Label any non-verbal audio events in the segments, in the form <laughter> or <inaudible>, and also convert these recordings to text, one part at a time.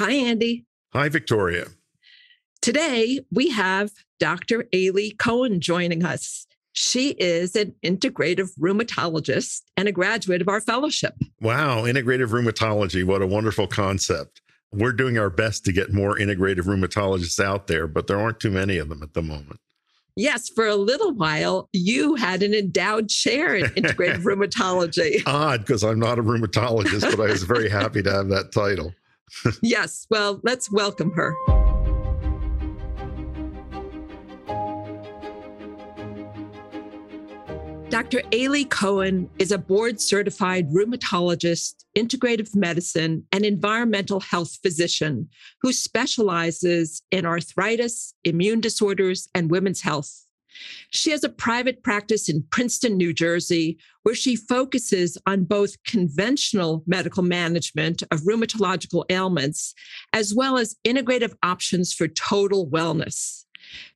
Hi, Andy. Hi, Victoria. Today, we have Dr. Aly Cohen joining us. She is an integrative rheumatologist and a graduate of our fellowship. Wow, integrative rheumatology. What a wonderful concept. We're doing our best to get more integrative rheumatologists out there, but there aren't too many of them at the moment. Yes, for a little while, you had an endowed chair in integrative <laughs> rheumatology. Odd, because I'm not a rheumatologist, but I was very happy to have that title. <laughs> yes, well, let's welcome her. Dr. Aly Cohen is a board certified rheumatologist, integrative medicine, and environmental health physician who specializes in arthritis, immune disorders, and women's health. She has a private practice in Princeton, New Jersey, where she focuses on both conventional medical management of rheumatological ailments, as well as integrative options for total wellness.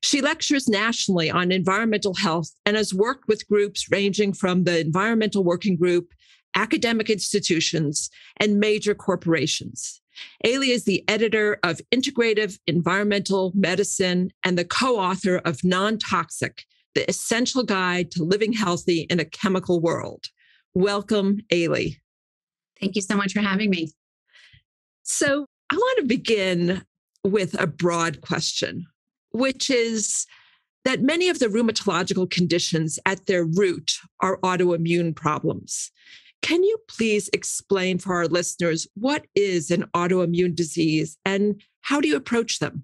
She lectures nationally on environmental health and has worked with groups ranging from the Environmental Working Group, academic institutions, and major corporations. Aly is the editor of Integrative Environmental Medicine and the co author of Non Toxic, the essential guide to living healthy in a chemical world. Welcome, Aly. Thank you so much for having me. So, I want to begin with a broad question which is that many of the rheumatological conditions at their root are autoimmune problems. Can you please explain for our listeners what is an autoimmune disease and how do you approach them?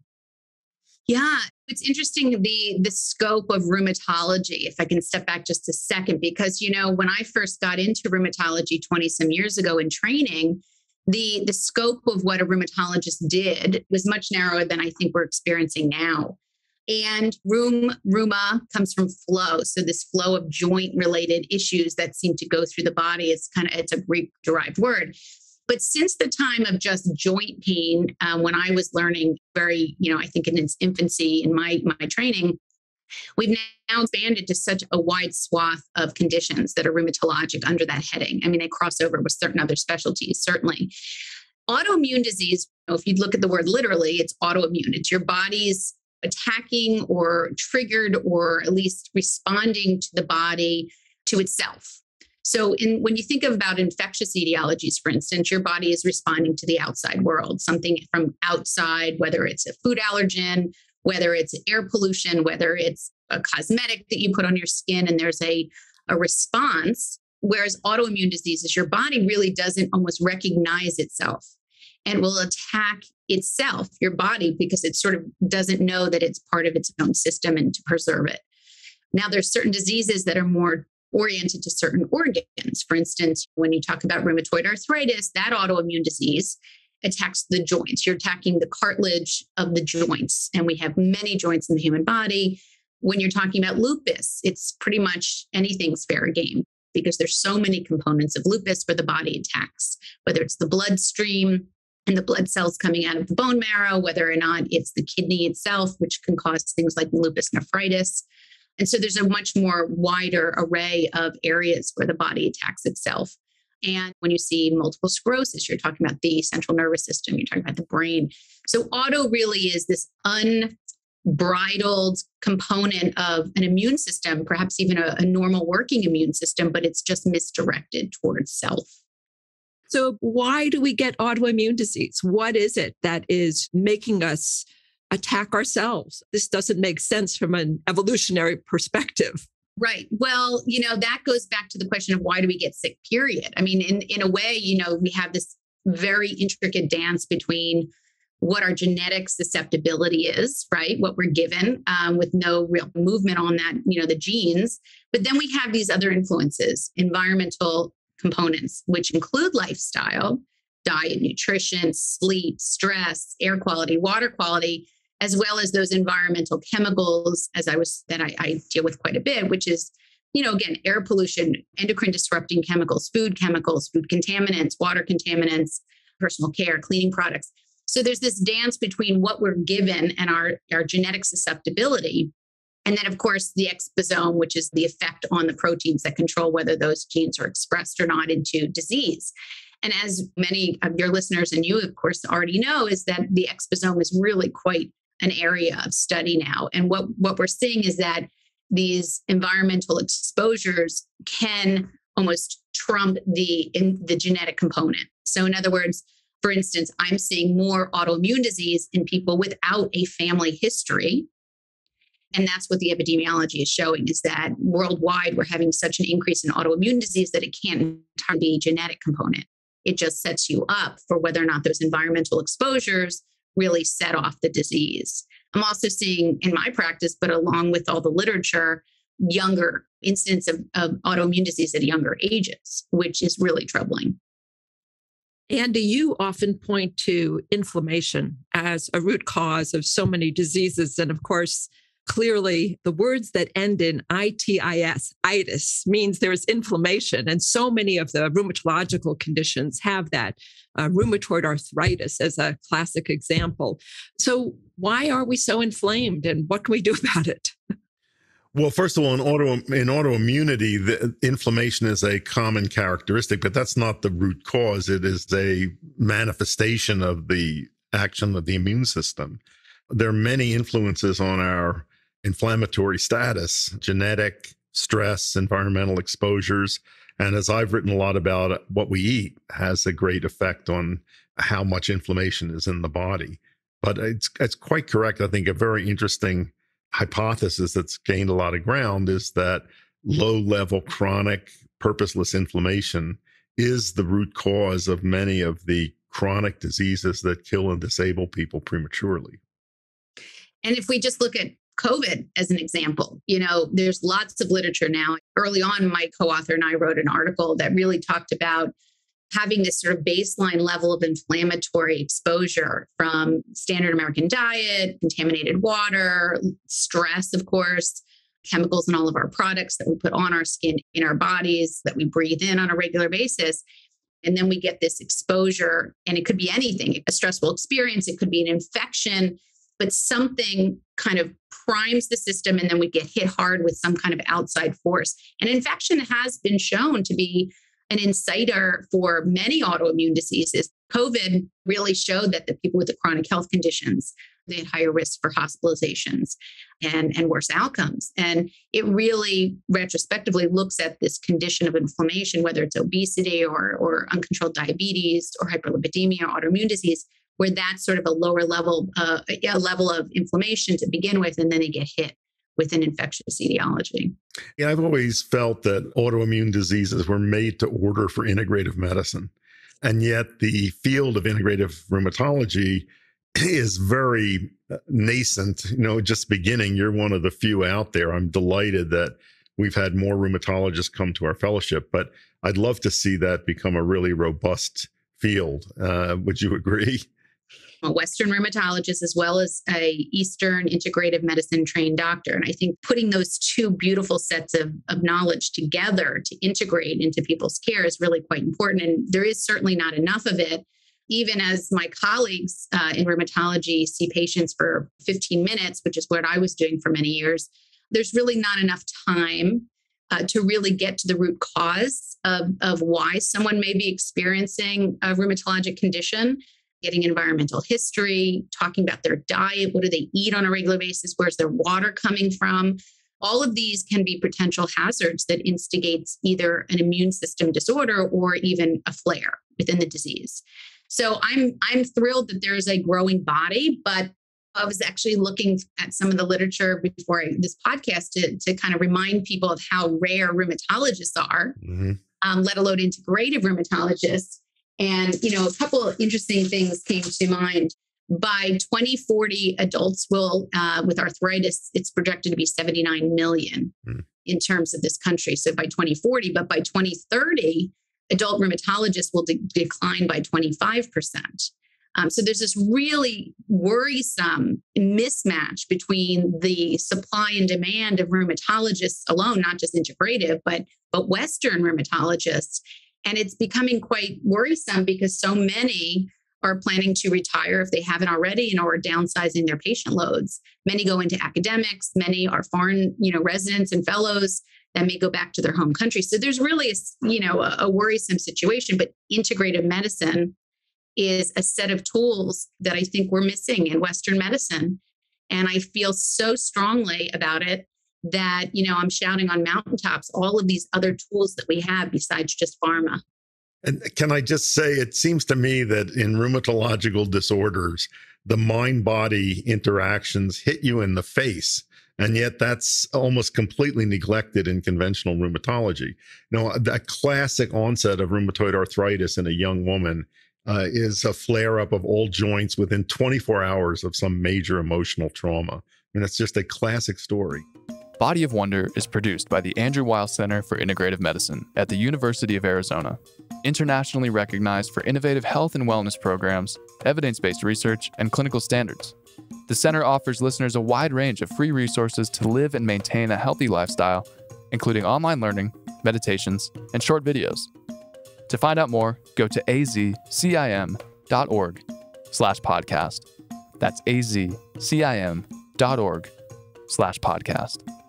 Yeah, it's interesting the the scope of rheumatology. If I can step back just a second, because you know when I first got into rheumatology twenty some years ago in training, the the scope of what a rheumatologist did was much narrower than I think we're experiencing now. And rheum, rheuma comes from flow. So this flow of joint related issues that seem to go through the body. It's kind of it's a Greek derived word. But since the time of just joint pain, um, when I was learning very, you know, I think in its infancy in my my training, we've now expanded to such a wide swath of conditions that are rheumatologic under that heading. I mean, they cross over with certain other specialties, certainly. Autoimmune disease, if you look at the word literally, it's autoimmune. It's your body's attacking or triggered or at least responding to the body to itself. So, in, when you think about infectious etiologies, for instance, your body is responding to the outside world, something from outside, whether it's a food allergen, whether it's air pollution, whether it's a cosmetic that you put on your skin, and there's a, a response. Whereas autoimmune diseases, your body really doesn't almost recognize itself and will attack itself, your body, because it sort of doesn't know that it's part of its own system and to preserve it. Now, there's certain diseases that are more oriented to certain organs. For instance, when you talk about rheumatoid arthritis, that autoimmune disease attacks the joints. You're attacking the cartilage of the joints. And we have many joints in the human body. When you're talking about lupus, it's pretty much anything's fair game because there's so many components of lupus where the body attacks, whether it's the bloodstream, and the blood cells coming out of the bone marrow, whether or not it's the kidney itself, which can cause things like lupus nephritis. And so there's a much more wider array of areas where the body attacks itself. And when you see multiple sclerosis, you're talking about the central nervous system, you're talking about the brain. So auto really is this unbridled component of an immune system, perhaps even a, a normal working immune system, but it's just misdirected towards self. So, why do we get autoimmune disease? What is it that is making us attack ourselves? This doesn't make sense from an evolutionary perspective. Right. Well, you know, that goes back to the question of why do we get sick, period. I mean, in, in a way, you know, we have this very intricate dance between what our genetic susceptibility is, right? What we're given um, with no real movement on that, you know, the genes. But then we have these other influences, environmental components, which include lifestyle, diet, nutrition, sleep, stress, air quality, water quality, as well as those environmental chemicals, as I was that I, I deal with quite a bit, which is, you know, again, air pollution, endocrine disrupting chemicals, food chemicals, food contaminants, water contaminants, personal care, cleaning products. So there's this dance between what we're given and our, our genetic susceptibility and then, of course, the exposome, which is the effect on the proteins that control whether those genes are expressed or not into disease. And as many of your listeners and you, of course, already know, is that the exposome is really quite an area of study now. And what, what we're seeing is that these environmental exposures can almost trump the in the genetic component. So in other words, for instance, I'm seeing more autoimmune disease in people without a family history. And that's what the epidemiology is showing is that worldwide, we're having such an increase in autoimmune disease that it can't be a genetic component. It just sets you up for whether or not those environmental exposures really set off the disease. I'm also seeing in my practice, but along with all the literature, younger incidence of, of autoimmune disease at younger ages, which is really troubling. Andy, you often point to inflammation as a root cause of so many diseases. And of course, clearly the words that end in itis, itis, means there is inflammation. And so many of the rheumatological conditions have that. Uh, rheumatoid arthritis as a classic example. So, why are we so inflamed and what can we do <laughs> about it? Well, first of all, in auto in autoimmunity, the inflammation is a common characteristic, but that's not the root cause. It is a manifestation of the action of the immune system. There are many influences on our inflammatory status, genetic, stress, environmental exposures, and as I've written a lot about, what we eat has a great effect on how much inflammation is in the body. But it's it's quite correct. I think a very interesting hypothesis that's gained a lot of ground is that low level chronic purposeless inflammation is the root cause of many of the chronic diseases that kill and disable people prematurely. And if we just look at COVID as an example, you know, there's lots of literature now. Early on, my co author and I wrote an article that really talked about having this sort of baseline level of inflammatory exposure from standard American diet, contaminated water, stress, of course, chemicals in all of our products that we put on our skin, in our bodies, that we breathe in on a regular basis. And then we get this exposure, and it could be anything a stressful experience, it could be an infection, but something kind of primes the system, and then we get hit hard with some kind of outside force. And infection has been shown to be an inciter for many autoimmune diseases. COVID really showed that the people with the chronic health conditions they had higher risk for hospitalizations and, and worse outcomes. And it really retrospectively looks at this condition of inflammation, whether it's obesity or, or uncontrolled diabetes or hyperlipidemia autoimmune disease, where that's sort of a lower level, uh, a level of inflammation to begin with, and then they get hit with an infectious etiology. Yeah, I've always felt that autoimmune diseases were made to order for integrative medicine. And yet the field of integrative rheumatology <clears throat> is very uh, nascent, you know, just beginning. You're one of the few out there. I'm delighted that we've had more rheumatologists come to our fellowship, but I'd love to see that become a really robust field. Uh, would you <laughs> agree? A Western rheumatologist as well as a Eastern integrative medicine trained doctor. And I think putting those two beautiful sets of, of knowledge together to integrate into people's care is really quite important. And there is certainly not enough of it. Even as my colleagues uh, in rheumatology see patients for 15 minutes, which is what I was doing for many years, there's really not enough time uh, to really get to the root cause of, of why someone may be experiencing a rheumatologic condition getting environmental history, talking about their diet. What do they eat on a regular basis? Where's their water coming from? All of these can be potential hazards that instigates either an immune system disorder or even a flare within the disease. So I'm I'm thrilled that there is a growing body, but I was actually looking at some of the literature before I, this podcast to, to kind of remind people of how rare rheumatologists are, mm-hmm. um, let alone integrative rheumatologists. And, you know, a couple of interesting things came to mind. By 2040, adults will, uh, with arthritis, it's projected to be 79 million mm. in terms of this country. So by 2040, but by 2030, adult rheumatologists will de- decline by 25%. Um, so there's this really worrisome mismatch between the supply and demand of rheumatologists alone, not just integrative, but but Western rheumatologists, and it's becoming quite worrisome because so many are planning to retire if they haven't already and or downsizing their patient loads. Many go into academics, many are foreign, you know, residents and fellows that may go back to their home country. So there's really a, you know, a, a worrisome situation, but integrative medicine is a set of tools that I think we're missing in Western medicine. And I feel so strongly about it that, you know, I'm shouting on mountaintops all of these other tools that we have besides just pharma. And can I just say, it seems to me that in rheumatological disorders, the mind body interactions hit you in the face. And yet, that's almost completely neglected in conventional rheumatology. You know, that classic onset of rheumatoid arthritis in a young woman uh, is a flare up of all joints within 24 hours of some major emotional trauma. I mean, it's just a classic story. Body of Wonder is produced by the Andrew Weil Center for Integrative Medicine at the University of Arizona, internationally recognized for innovative health and wellness programs, evidence based research, and clinical standards. The center offers listeners a wide range of free resources to live and maintain a healthy lifestyle, including online learning, meditations, and short videos. To find out more, go to azcim.org slash podcast. That's azcim.org slash podcast.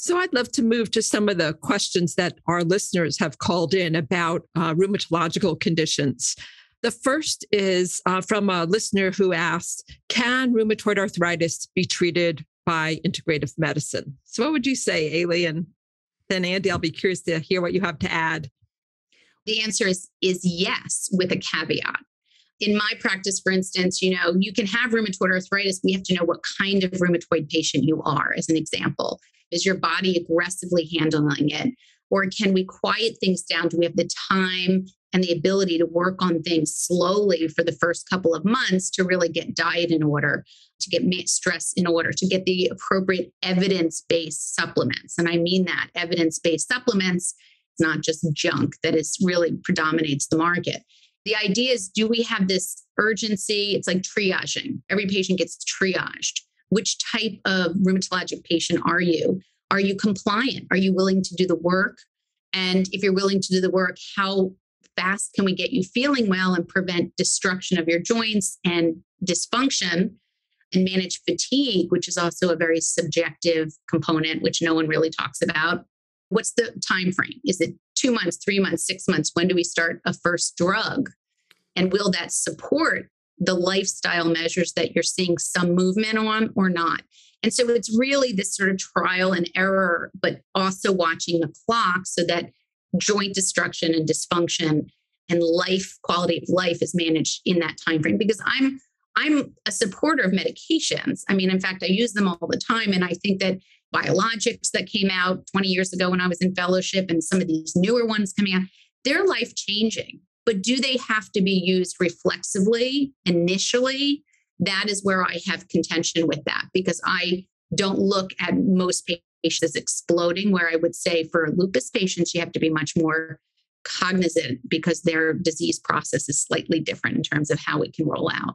So I'd love to move to some of the questions that our listeners have called in about uh, rheumatological conditions. The first is uh, from a listener who asked Can rheumatoid arthritis be treated by integrative medicine? So, what would you say, Aly? And then, Andy, I'll be curious to hear what you have to add. The answer is, is yes, with a caveat. In my practice, for instance, you know, you can have rheumatoid arthritis. We have to know what kind of rheumatoid patient you are, as an example. Is your body aggressively handling it? Or can we quiet things down? Do we have the time and the ability to work on things slowly for the first couple of months to really get diet in order, to get stress in order, to get the appropriate evidence based supplements? And I mean that evidence based supplements, not just junk that is really predominates the market. The idea is do we have this urgency? It's like triaging. Every patient gets triaged which type of rheumatologic patient are you? Are you compliant? Are you willing to do the work? And if you're willing to do the work, how fast can we get you feeling well and prevent destruction of your joints and dysfunction and manage fatigue, which is also a very subjective component, which no one really talks about? What's the time frame? Is it two months, three months, six months? When do we start a first drug? And will that support the lifestyle measures that you're seeing some movement on or not. And so it's really this sort of trial and error, but also watching the clock so that joint destruction and dysfunction and life quality of life is managed in that time frame because i'm i'm a supporter of medications. I mean in fact i use them all the time. And i think that biologics that came out 20 years ago when i was in fellowship and some of these newer ones coming out they're life changing but do they have to be used reflexively initially? That is where I have contention with that because I don't look at most patients exploding, where I would say for lupus patients, you have to be much more cognizant because their disease process is slightly different in terms of how it can roll out.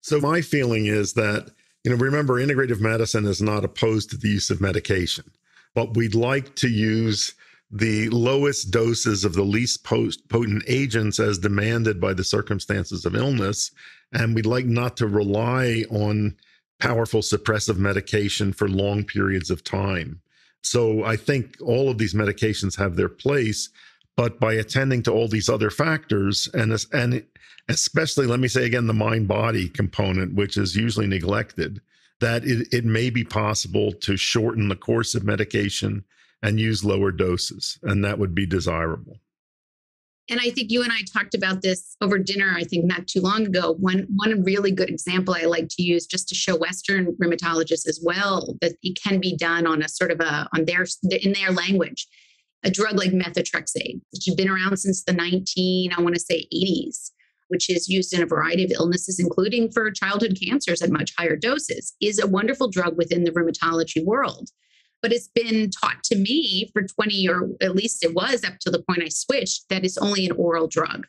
So, my feeling is that, you know, remember, integrative medicine is not opposed to the use of medication, but we'd like to use the lowest doses of the least potent agents as demanded by the circumstances of illness. And we'd like not to rely on powerful suppressive medication for long periods of time. So I think all of these medications have their place, but by attending to all these other factors and and especially let me say again the mind body component which is usually neglected that it, it may be possible to shorten the course of medication and use lower doses, and that would be desirable. And I think you and I talked about this over dinner, I think not too long ago. One, one really good example I like to use just to show Western rheumatologists as well that it can be done on a sort of a, on their, in their language, a drug like methotrexate, which has been around since the 19, I want to say 80s, which is used in a variety of illnesses, including for childhood cancers at much higher doses, is a wonderful drug within the rheumatology world but it's been taught to me for 20 or at least it was up to the point I switched that it's only an oral drug.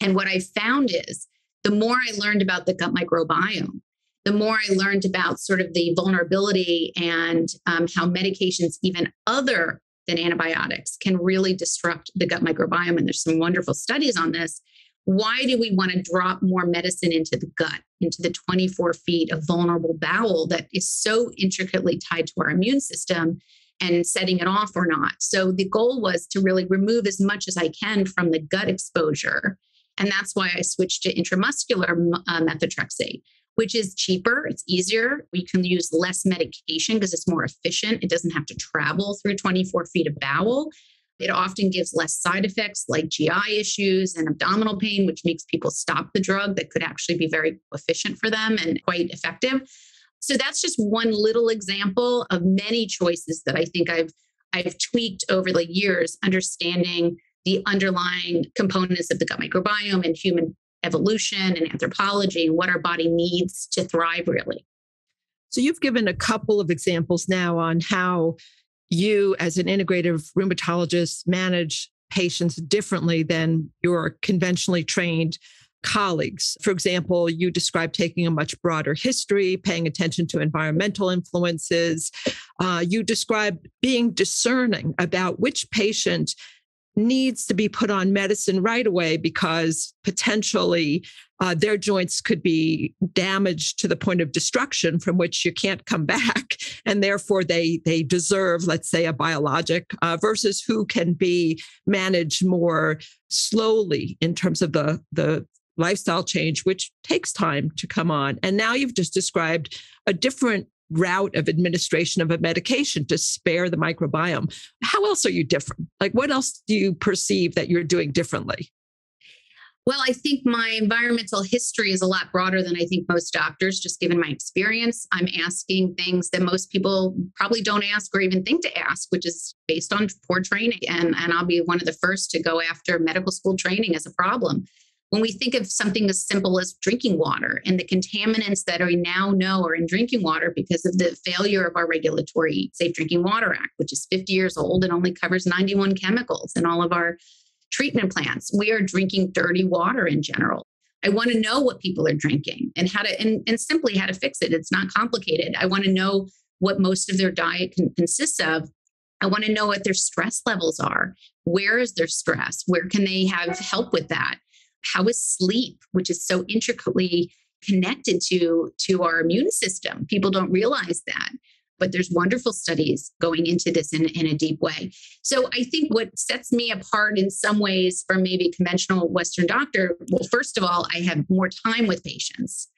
And what I found is the more I learned about the gut microbiome, the more I learned about sort of the vulnerability and um, how medications, even other than antibiotics, can really disrupt the gut microbiome. And there's some wonderful studies on this. Why do we want to drop more medicine into the gut, into the 24 feet of vulnerable bowel that is so intricately tied to our immune system? and setting it off or not. So the goal was to really remove as much as I can from the gut exposure. And that's why I switched to intramuscular uh, methotrexate, which is cheaper, it's easier. We can use less medication because it's more efficient. It doesn't have to travel through 24 feet of bowel. It often gives less side effects like GI issues and abdominal pain, which makes people stop the drug that could actually be very efficient for them and quite effective. So that's just one little example of many choices that I think I've I've tweaked over the years, understanding the underlying components of the gut microbiome and human evolution and anthropology and what our body needs to thrive really. So you've given a couple of examples now on how you as an integrative rheumatologist manage patients differently than your conventionally trained colleagues. For example, you describe taking a much broader history, paying attention to environmental influences. Uh, you describe being discerning about which patient needs to be put on medicine right away because potentially uh, their joints could be damaged to the point of destruction from which you can't come <laughs> back. And therefore they they deserve let's say a biologic uh, versus who can be managed more slowly in terms of the the lifestyle change which takes time to come on. And now you've just described a different route of administration of a medication to spare the microbiome. How else are you different? Like, what else do you perceive that you're doing differently? Well, I think my environmental history is a lot broader than I think most doctors, just given my experience. I'm asking things that most people probably don't ask or even think to ask, which is based on poor training. And, and I'll be one of the first to go after medical school training as a problem when we think of something as simple as drinking water and the contaminants that we now know are in drinking water because of the failure of our regulatory Safe Drinking Water Act, which is 50 years old and only covers 91 chemicals in all of our treatment plants, we are drinking dirty water in general. I want to know what people are drinking and how to, and, and simply how to fix it. It's not complicated. I want to know what most of their diet can, consists of. I want to know what their stress levels are. Where is their stress? Where can they have help with that? How is sleep which is so intricately connected to to our immune system? People don't realize that but there's wonderful studies going into this in, in a deep way. So i think what sets me apart in some ways from maybe conventional western doctor well first of all i have more time with patients.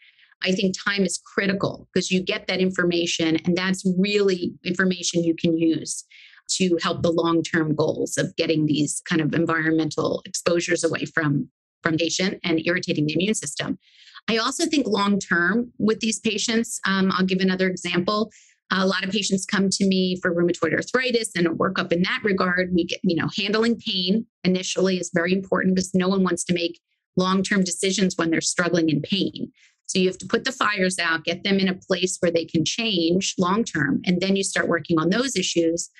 I think time is critical because you get that information, and that's really information you can use to help the long term goals of getting these kind of environmental exposures away from patient and irritating the immune system. I also think long term with these patients, um, I'll give another example. A lot of patients come to me for rheumatoid arthritis and a workup in that regard. We get, you know, handling pain initially is very important because no one wants to make long term decisions when they're struggling in pain. So you have to put the fires out, get them in a place where they can change long term, and then you start working on those issues.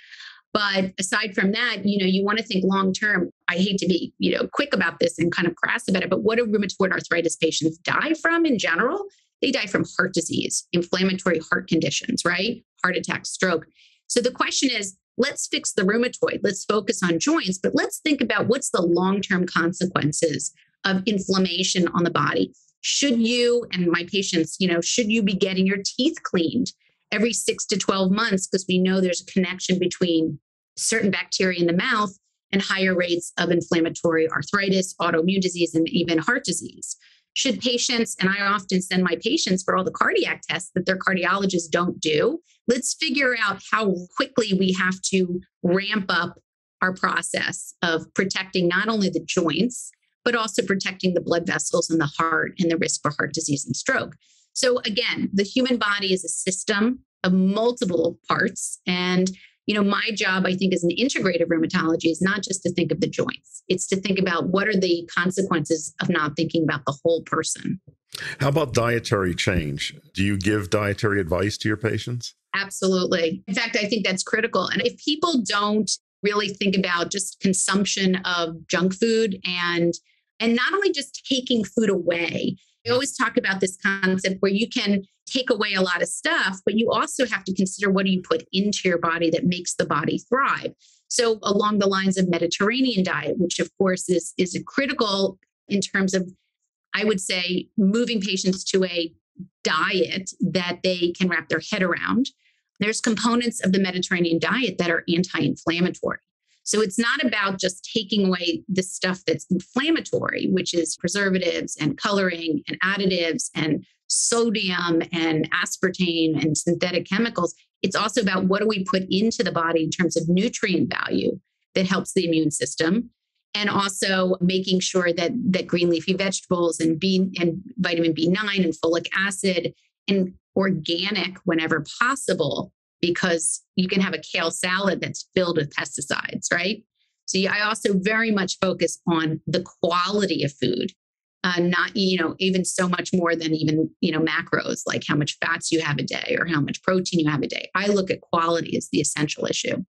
But aside from that, you know, you want to think long term. I hate to be, you know, quick about this and kind of crass about it, but what do rheumatoid arthritis patients die from in general? They die from heart disease, inflammatory heart conditions, right? Heart attack, stroke. So the question is, let's fix the rheumatoid. Let's focus on joints, but let's think about what's the long-term consequences of inflammation on the body. Should you and my patients, you know, should you be getting your teeth cleaned? every six to 12 months because we know there's a connection between certain bacteria in the mouth and higher rates of inflammatory arthritis, autoimmune disease, and even heart disease. Should patients, and I often send my patients for all the cardiac tests that their cardiologists don't do, let's figure out how quickly we have to ramp up our process of protecting not only the joints, but also protecting the blood vessels in the heart and the risk for heart disease and stroke. So again, the human body is a system of multiple parts. And, you know, my job, I think, as an integrative rheumatology is not just to think of the joints, it's to think about what are the consequences of not thinking about the whole person. How about dietary change? Do you give dietary advice to your patients? Absolutely. In fact, I think that's critical. And if people don't really think about just consumption of junk food and and not only just taking food away, I always talk about this concept where you can take away a lot of stuff, but you also have to consider what do you put into your body that makes the body thrive. So along the lines of Mediterranean diet, which of course is is critical in terms of I would say moving patients to a diet that they can wrap their head around. there's components of the Mediterranean diet that are anti inflammatory. So it's not about just taking away the stuff that's inflammatory, which is preservatives and coloring and additives and sodium and aspartame and synthetic chemicals. It's also about what do we put into the body in terms of nutrient value that helps the immune system and also making sure that that green leafy vegetables and B and vitamin B9 and folic acid and organic whenever possible because you can have a kale salad that's filled with pesticides, right? So I also very much focus on the quality of food, uh, not you know even so much more than even you know macros like how much fats you have a day or how much protein you have a day. I look at quality as the essential issue.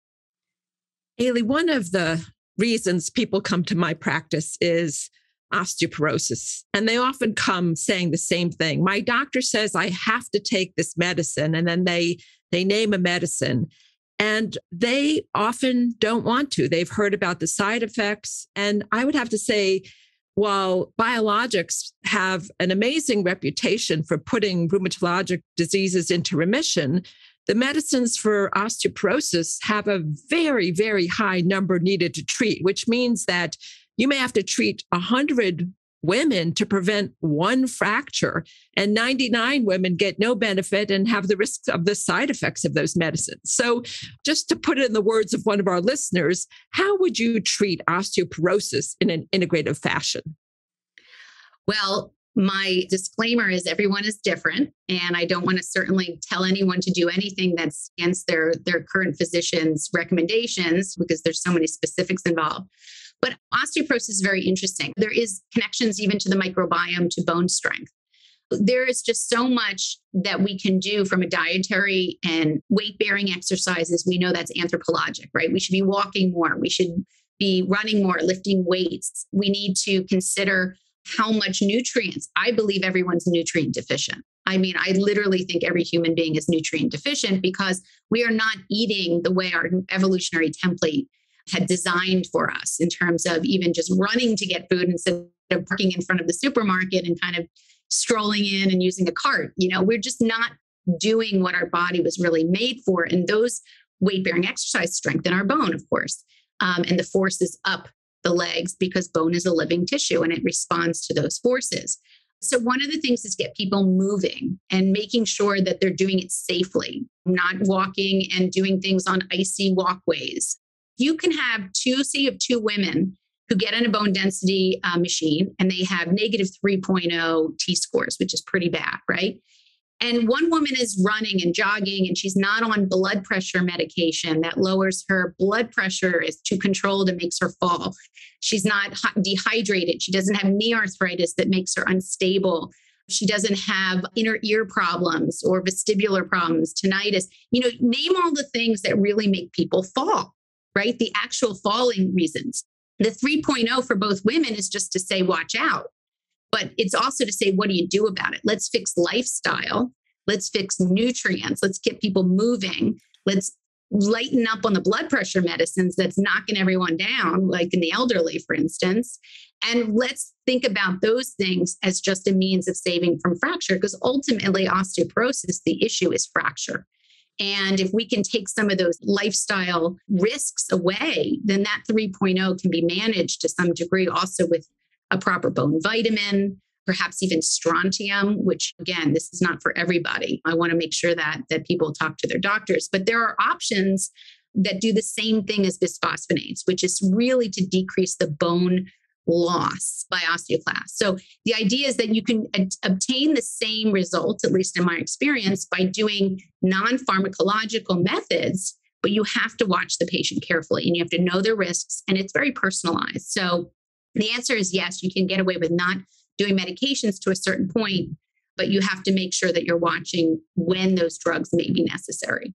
Haley, one of the reasons people come to my practice is osteoporosis. And they often come saying the same thing. My doctor says I have to take this medicine. And then they they name a medicine. And they often don't want to. They've heard about the side effects. And I would have to say, while biologics have an amazing reputation for putting rheumatologic diseases into remission, the medicines for osteoporosis have a very, very high number needed to treat, which means that you may have to treat 100 women to prevent one fracture, and 99 women get no benefit and have the risks of the side effects of those medicines. So, just to put it in the words of one of our listeners, how would you treat osteoporosis in an integrative fashion? Well, my disclaimer is everyone is different and i don't want to certainly tell anyone to do anything that's against their their current physician's recommendations because there's so many specifics involved but osteoporosis is very interesting. There is connections even to the microbiome to bone strength. There is just so much that we can do from a dietary and weight bearing exercises. We know that's anthropologic right? We should be walking more. We should be running more lifting weights. We need to consider how much nutrients. I believe everyone's nutrient deficient. I mean, I literally think every human being is nutrient deficient because we are not eating the way our evolutionary template had designed for us in terms of even just running to get food instead of parking in front of the supermarket and kind of strolling in and using a cart. You know, we're just not doing what our body was really made for. And those weight bearing exercise strengthen our bone, of course. Um, and the force is up the legs because bone is a living tissue and it responds to those forces. So, one of the things is get people moving and making sure that they're doing it safely, not walking and doing things on icy walkways. You can have two, say, have two women who get on a bone density uh, machine and they have negative 3.0 T scores, which is pretty bad, right? And one woman is running and jogging, and she's not on blood pressure medication that lowers her blood pressure, is too controlled and makes her fall. She's not dehydrated. She doesn't have knee arthritis that makes her unstable. She doesn't have inner ear problems or vestibular problems, tinnitus. You know, name all the things that really make people fall, right? The actual falling reasons. The 3.0 for both women is just to say, watch out. But it's also to say, what do you do about it? Let's fix lifestyle. Let's fix nutrients. Let's get people moving. Let's lighten up on the blood pressure medicines that's knocking everyone down, like in the elderly, for instance. And let's think about those things as just a means of saving from fracture, because ultimately, osteoporosis, the issue is fracture. And if we can take some of those lifestyle risks away, then that 3.0 can be managed to some degree also with a proper bone vitamin, perhaps even strontium, which again, this is not for everybody. I want to make sure that that people talk to their doctors, but there are options that do the same thing as bisphosphonates, which is really to decrease the bone loss by osteoclast. So the idea is that you can obtain the same results, at least in my experience, by doing non-pharmacological methods, but you have to watch the patient carefully and you have to know their risks and it's very personalized. So the answer is yes, you can get away with not doing medications to a certain point, but you have to make sure that you're watching when those drugs may be necessary.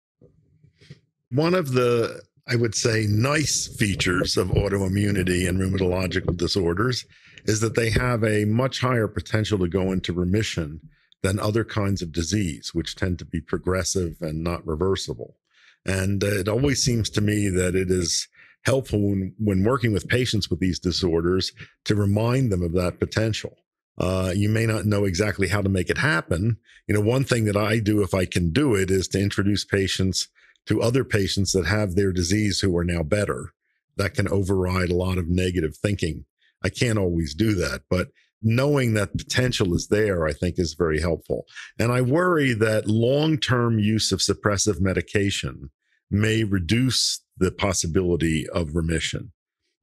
One of the, I would say, nice features of autoimmunity and rheumatological disorders is that they have a much higher potential to go into remission than other kinds of disease, which tend to be progressive and not reversible. And uh, it always seems to me that it is helpful when, when working with patients with these disorders to remind them of that potential. Uh, you may not know exactly how to make it happen. You know, one thing that I do if I can do it is to introduce patients to other patients that have their disease who are now better. That can override a lot of negative thinking. I can't always do that, but knowing that potential is there, I think is very helpful. And I worry that long term use of suppressive medication may reduce the possibility of remission.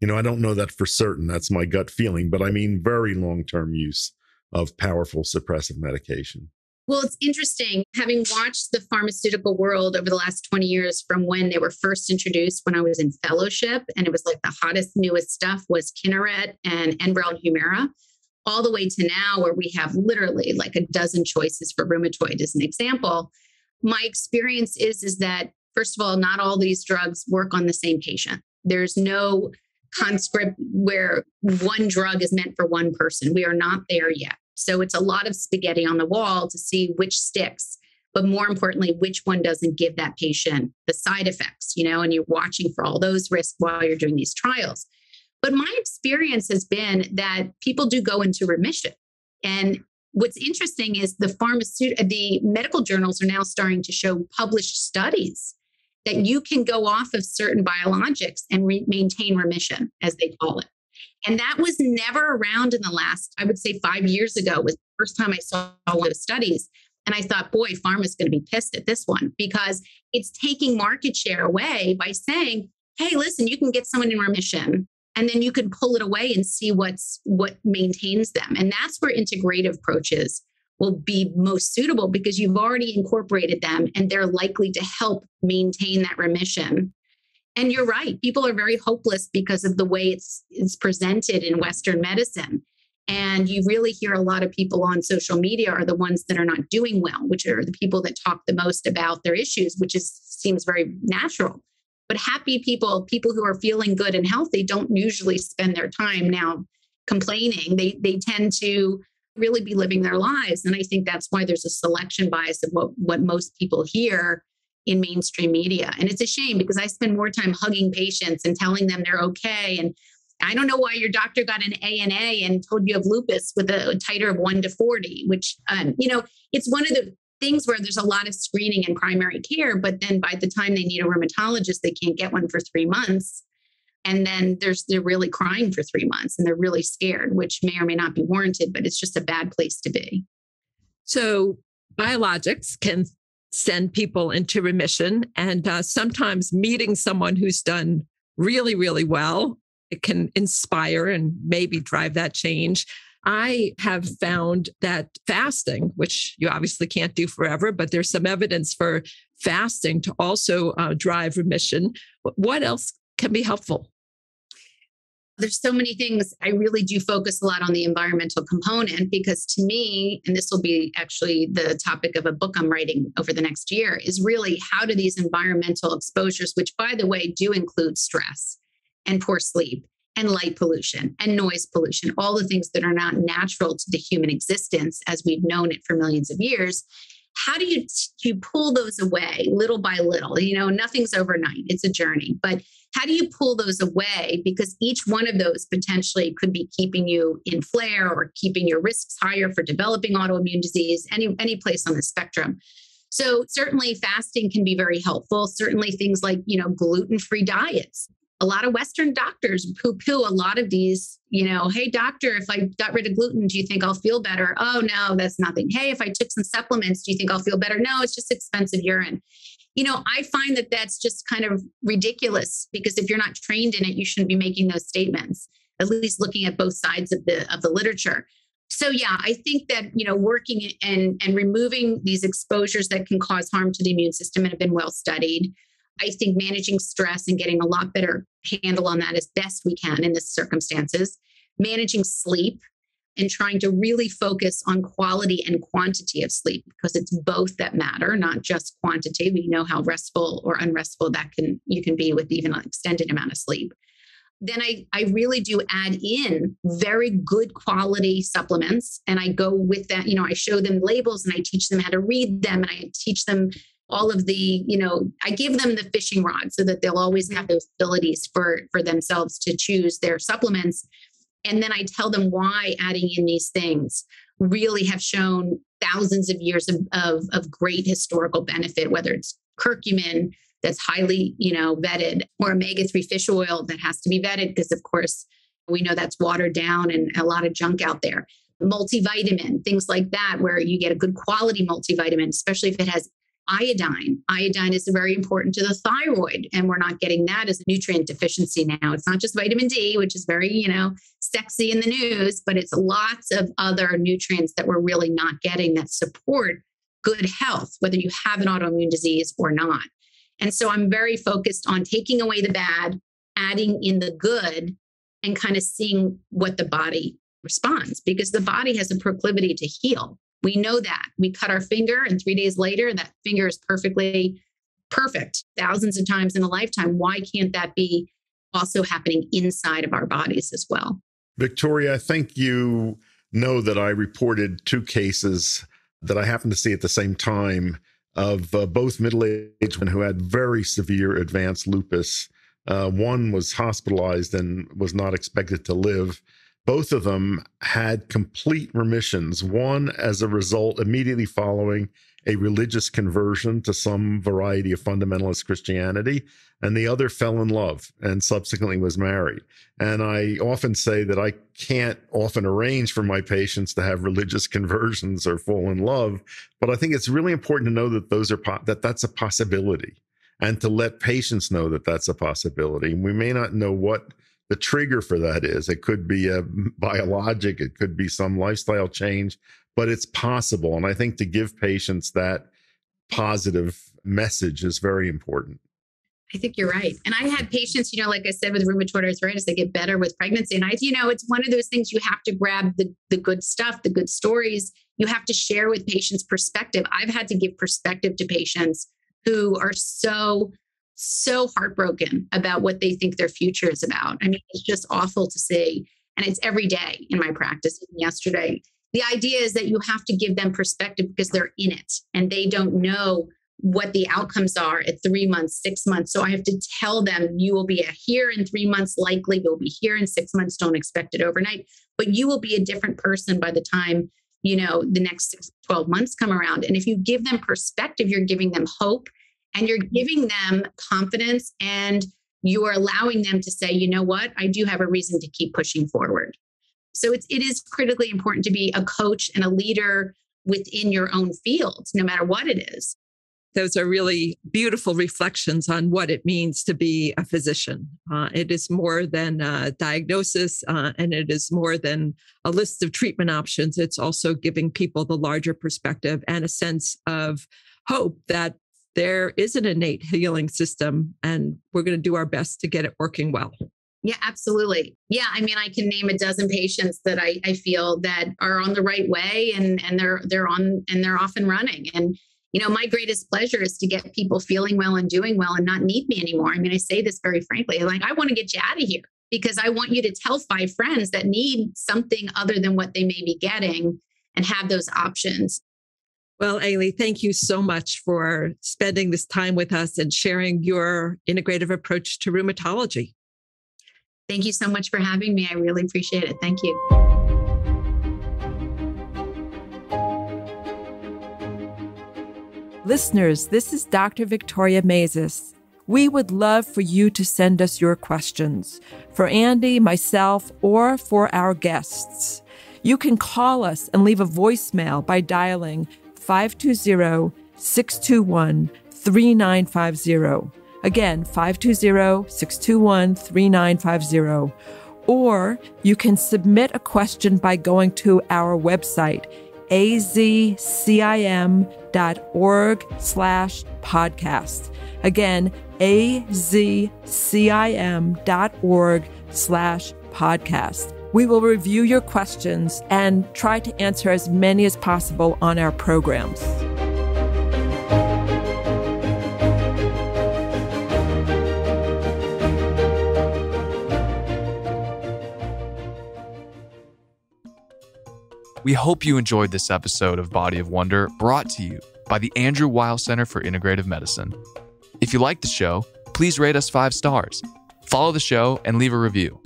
You know, I don't know that for certain. That's my gut feeling, but I mean very long term use of powerful suppressive medication. Well, it's interesting having watched the pharmaceutical world over the last 20 years from when they were first introduced when I was in fellowship. And it was like the hottest, newest stuff was Kineret and Enbrel Humira, all the way to now where we have literally like a dozen choices for rheumatoid as an example. My experience is, is that, first of all, not all these drugs work on the same patient. There's no conscript where one drug is meant for one person. We are not there yet. So it's a lot of spaghetti on the wall to see which sticks, but more importantly, which one doesn't give that patient the side effects, you know, and you're watching for all those risks while you're doing these trials. But my experience has been that people do go into remission. And what's interesting is the pharmaceutical uh, the medical journals are now starting to show published studies that you can go off of certain biologics and re- maintain remission, as they call it. And that was never around in the last, I would say five years ago was the first time I saw one of studies. And I thought, boy, pharma's going to be pissed at this one because it's taking market share away by saying, hey, listen, you can get someone in remission and then you can pull it away and see what's what maintains them. And that's where integrative approaches will be most suitable because you've already incorporated them and they're likely to help maintain that remission. And you're right, people are very hopeless because of the way it's, it's presented in Western medicine. And you really hear a lot of people on social media are the ones that are not doing well, which are the people that talk the most about their issues, which is seems very natural. But happy people, people who are feeling good and healthy, don't usually spend their time now complaining. They they tend to really be living their lives. And I think that's why there's a selection bias of what, what most people hear in mainstream media. And it's a shame because I spend more time hugging patients and telling them they're okay. And I don't know why your doctor got an ANA and A and told you have lupus with a, a titer of one to 40, which, um, you know, it's one of the things where there's a lot of screening and primary care, but then by the time they need a rheumatologist, they can't get one for three months and then there's they're really crying for three months and they're really scared which may or may not be warranted but it's just a bad place to be so biologics can send people into remission and uh, sometimes meeting someone who's done really really well it can inspire and maybe drive that change I have found that fasting, which you obviously can't do forever, but there's some evidence for fasting to also uh, drive remission. What else can be helpful? There's so many things. I really do focus a lot on the environmental component because to me, and this will be actually the topic of a book I'm writing over the next year, is really how do these environmental exposures, which by the way do include stress and poor sleep and light pollution and noise pollution, all the things that are not natural to the human existence as we've known it for millions of years, how do you you pull those away little by little? You know nothing's overnight. It's a journey. But how do you pull those away? Because each one of those potentially could be keeping you in flare or keeping your risks higher for developing autoimmune disease any any place on the spectrum. So certainly fasting can be very helpful. Certainly things like you know gluten-free diets a lot of Western doctors poo poo a lot of these, you know, hey, doctor, if I got rid of gluten, do you think I'll feel better? Oh, no, that's nothing. Hey, if I took some supplements, do you think I'll feel better? No, it's just expensive urine. You know, I find that that's just kind of ridiculous because if you're not trained in it, you shouldn't be making those statements, at least looking at both sides of the, of the literature. So yeah, I think that you know working and and removing these exposures that can cause harm to the immune system and have been well studied. I think managing stress and getting a lot better handle on that as best we can in this circumstances, managing sleep and trying to really focus on quality and quantity of sleep because it's both that matter, not just quantity. We know how restful or unrestful that can you can be with even an extended amount of sleep. Then I, I really do add in very good quality supplements. And I go with that, you know, I show them labels and I teach them how to read them and I teach them all of the you know i give them the fishing rod so that they'll always have those abilities for for themselves to choose their supplements And then I tell them why adding in these things really have shown thousands of years of, of, of great historical benefit, whether it's curcumin that's highly, you know, vetted or omega-3 fish oil that has to be vetted because of course we know that's watered down and a lot of junk out there. Multivitamin, things like that, where you get a good quality multivitamin, especially if it has iodine. Iodine is very important to the thyroid, and we're not getting that as a nutrient deficiency now. It's not just vitamin D, which is very, you know, sexy in the news, but it's lots of other nutrients that we're really not getting that support good health, whether you have an autoimmune disease or not. And so I'm very focused on taking away the bad, adding in the good, and kind of seeing what the body responds because the body has a proclivity to heal. We know that. We cut our finger, and three days later, that finger is perfectly perfect thousands of times in a lifetime. Why can't that be also happening inside of our bodies as well? Victoria, I think you know that I reported two cases that I happened to see at the same time of uh, both middle aged men who had very severe advanced lupus. Uh, one was hospitalized and was not expected to live both of them had complete remissions, one as a result immediately following a religious conversion to some variety of fundamentalist Christianity, and the other fell in love and subsequently was married. And I often say that I can't often arrange for my patients to have religious <laughs> conversions or fall in love, but I think it's really important to know that those are po- that that's a possibility and to let patients know that that's a possibility. We may not know what the trigger for that is. It could be a biologic, it could be some lifestyle change, but it's possible. And I think to give patients that positive message is very important. I think you're right. And I had patients, you know, like I said, with rheumatoid arthritis, they get better with pregnancy. And I, you know, it's one of those things you have to grab the, the good stuff, the good stories. You have to share with patients perspective. I've had to give perspective to patients who are so so heartbroken about what they think their future is about. I mean, it's just awful to see. And it's every day in my practice. Yesterday, the idea is that you have to give them perspective because they're in it and they don't know what the outcomes are at three months, six months. So I have to tell them you will be here in three months, likely you'll be here in six months. Don't expect it overnight, but you will be a different person by the time you know the next six, 12 months come around. And if you give them perspective, you're giving them hope and you're giving them confidence and you are allowing them to say, you know what, I do have a reason to keep pushing forward. So it's it is critically important to be a coach and a leader within your own field, no matter what it is. Those are really beautiful reflections on what it means to be a physician. Uh, it is more than a diagnosis, uh, and it is more than a list of treatment options. It's also giving people the larger perspective and a sense of hope that there is an innate healing system and we're going to do our best to get it working well. Yeah, absolutely. Yeah, I mean, I can name a dozen patients that I, I feel that are on the right way and and they're they're on and they're off and running. And you know, my greatest pleasure is to get people feeling well and doing well and not need me anymore. I mean, I say this very frankly. Like, I want to get you out of here because I want you to tell five friends that need something other than what they may be getting and have those options. Well, Aly, thank you so much for spending this time with us and sharing your integrative approach to rheumatology. Thank you so much for having me. I really appreciate it. Thank you. Listeners, this is Dr. Victoria Maizes. We would love for you to send us your questions for Andy, myself, or for our guests. You can call us and leave a voicemail by dialing 520 621 3950. Again, 520 621 3950. Or you can submit a question by going to our website, azcim.org slash podcast. Again, azcim.org slash podcast. We will review your questions and try to answer as many as possible on our programs. We hope you enjoyed this episode of Body of Wonder brought to you by the Andrew Weil Center for Integrative Medicine. If you like the show, please rate us five stars, follow the show, and leave a review.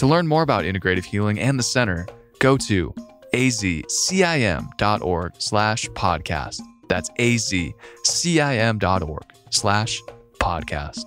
To learn more about integrative healing and the center, go to azcim.org slash podcast. That's azcim.org slash podcast.